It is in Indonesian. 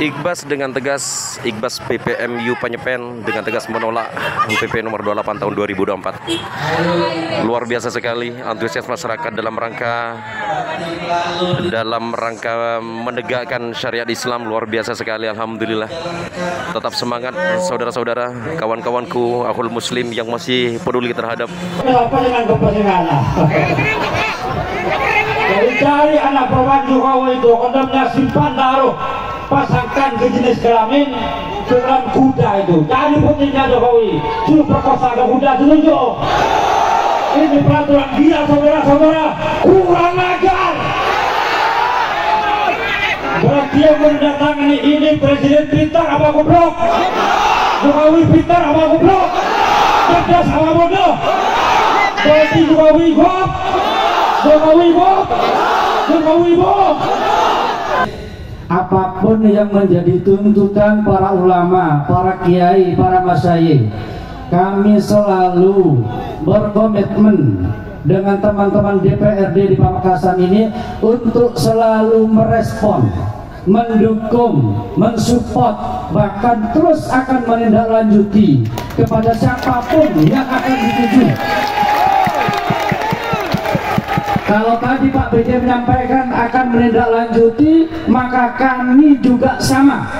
Iqbas dengan tegas, Iqbas PPMU Panyepen dengan tegas menolak PP nomor 28 tahun 2024. Luar biasa sekali antusias masyarakat dalam rangka dalam rangka menegakkan syariat Islam luar biasa sekali alhamdulillah. Tetap semangat saudara-saudara, kawan-kawanku akhul muslim yang masih peduli terhadap anak perempuan Jokowi itu kondomnya simpan taruh pasangkan ke jenis kelamin ke dalam kuda itu cari pentingnya Jokowi. Suruh perkosa ke kuda tunjuk. Ini peraturan dia saudara-saudara. Kurang ajar. Berarti yang mendatangani ini presiden pintar apa goblok? Jokowi pintar apa goblok? Cerdas apa bodoh? Berarti Jokowi goblok Jokowi goblok Jokowi goblok apa pun yang menjadi tuntutan para ulama, para kiai, para masyayikh kami selalu berkomitmen dengan teman-teman DPRD di Pamekasan ini untuk selalu merespon mendukung, mensupport bahkan terus akan menindaklanjuti kepada siapa pun yang akan dituju Kalau tadi Pak BJ menyampaikan akan menindaklanjuti, maka kami juga sama.